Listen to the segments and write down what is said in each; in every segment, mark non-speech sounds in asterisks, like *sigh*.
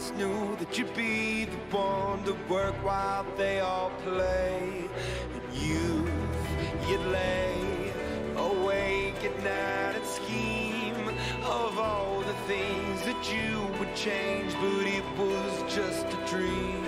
always knew that you'd be the one to work while they all play. And you, you'd lay awake at night and scheme of all the things that you would change, but it was just a dream.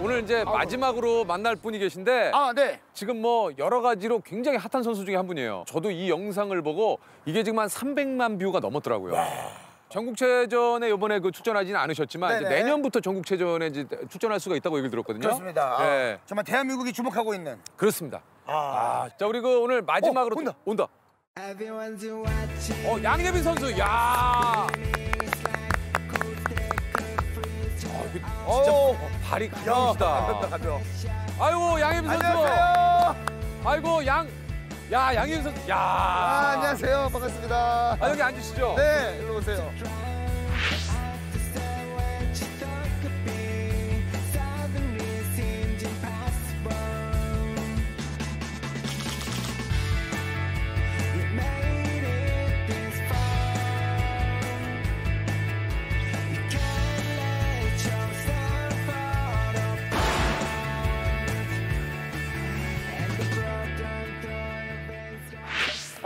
오늘 이제 마지막으로 만날 분이 계신데 아, 네. 지금 뭐 여러 가지로 굉장히 핫한 선수 중에 한 분이에요. 저도 이 영상을 보고 이게 지금 한 300만 뷰가 넘었더라고요. 전국체전에 이번에 그 출전하지는 않으셨지만 이제 네네. 내년부터 전국체전에 이제 출전할 수가 있다고 얘기를 들었거든요. 그렇습니다. 아, 네, 정말 대한민국이 주목하고 있는. 그렇습니다. 아, 아, 자 우리 그 오늘 마지막으로 어, 온다. 또- 온다. 어 양예빈 선수, 야. 진짜 오. 발이 야, 가벼우시다. 아이고 양예빈 선수. 안녕하세요. 아이고 양, 야 양예빈 선수, 야. 아, 안녕하세요. 반갑습니다. 아 여기 앉으시죠. 네, 일로 오세요.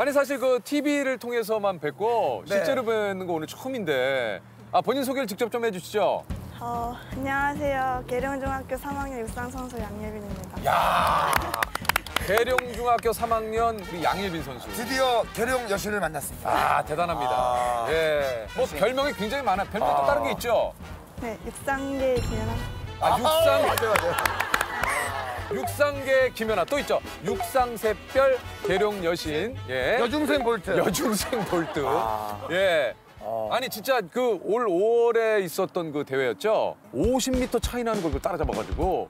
아니 사실 그 TV를 통해서만 뵙고 네. 실제로 뵙는 거 오늘 처음인데 아 본인 소개를 직접 좀 해주시죠. 어, 안녕하세요. 계룡중학교 3학년 육상 선수 양예빈입니다. 야 계룡중학교 3학년 우리 양예빈 선수. 드디어 계룡 여신을 만났습니다. 아 대단합니다. 아. 예. 뭐 별명이 굉장히 많아. 별명 또 아. 다른 게 있죠. 네, 육상계 김연아. 아 육상 맞아요, 맞아요. 육상계 김연아 또 있죠. 육상샛별 계룡 여신. 예. 여중생 볼트. 여중생 볼트. 아. 예. 어. 아니 진짜 그 올 5월에 있었던 그 대회였죠. 50m 차이 나는 걸 따라잡아가지고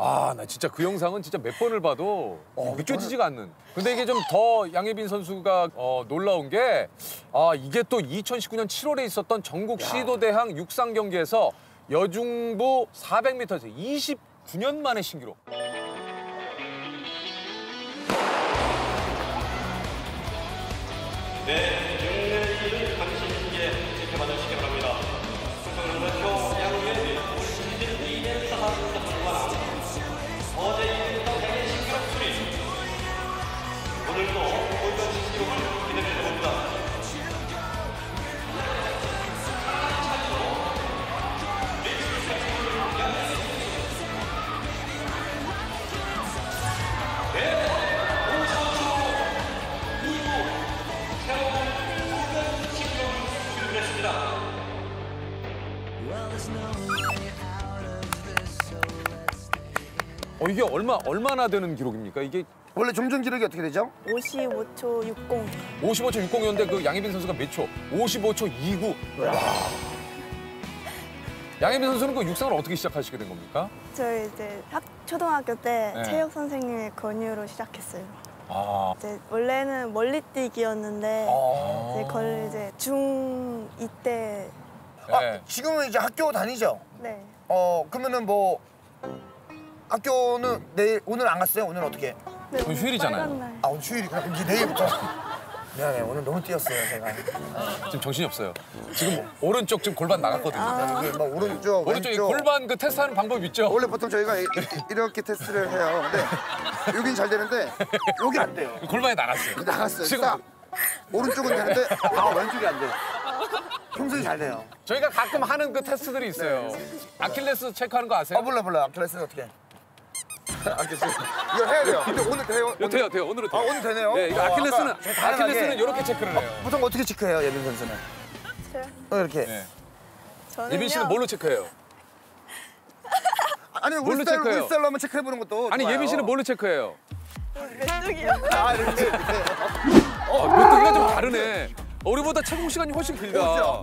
아, 나 진짜 그 영상은 진짜 몇 번을 봐도 느껴지지가 않는. 근데 이게 좀 더 양예빈 선수가 어, 놀라운 게, 아, 이게 또 2019년 7월에 있었던 전국 시도대항 육상 경기에서 여중부 400m에서 29년 만에 신기록. 어, 이게 얼마, 얼마나 되는 기록입니까? 이게 원래 종전 기록이 어떻게 되죠? 55초 60. 55초 60이었는데 그 양예빈 선수가 몇 초? 55초 29. 와. 양예빈 선수는 그 육상을 어떻게 시작하시게 된 겁니까? 저 이제 학, 초등학교 때 네. 체육 선생님의 권유로 시작했어요. 아. 이제 원래는 멀리뛰기였는데 아. 이제 그걸 이제 중2 때 아, 네. 지금은 이제 학교 다니죠? 네. 어, 그러면은 뭐 학교는 내일 오늘 안 갔어요? 오늘 어떻게? 네, 오늘 휴일이잖아요. 아 오늘 휴일이구나. 그럼 이제 내일부터. 미안해 오늘 너무 뛰었어요 제가. 지금 정신이 없어요. 지금 오른쪽 지금 골반 나갔거든요. 이게 막 오른쪽 오른쪽에 왼쪽. 골반 그 테스트하는 방법 있죠? 원래 보통 저희가 이- 이- 이렇게 테스트를 해요. 근데 여긴 잘 되는데 여기 안 돼요. 골반이 나갔어요. 나갔어요. 지금 딱 오른쪽은 되는데 아 왼쪽이 안 돼. 평소에 잘 돼요. 저희가 가끔 하는 그 테스트들이 있어요. 아킬레스 체크하는 거 아세요? 아 몰라 몰라. 아킬레스는 어떻게? 해? *laughs* 아킬레스 이거 해야 돼요. 근데 오늘 돼요. 이거 돼요, 돼요. 오늘은 아 돼요. 오늘 되네요. 네, 이거 어, 아킬레스는 다양하게. 아킬레스는 이렇게 체크를 해요. 보통 어떻게 체크해요 예빈 선수는? 저요? 어, 이렇게. 네. 저는요. 예빈 씨는 뭘로 체크해요? 아니 우리 뭘로 스타일 체크해요? 우리 스타일로 한번 체크해 보는 것도 아니 좋아요. 예빈 씨는 뭘로 체크해요? 왼쪽이요. 아 이렇게 이렇게. 어, 메뚜기가 좀 다르네. 어, 우리보다 채공 시간이 훨씬 길다. 아,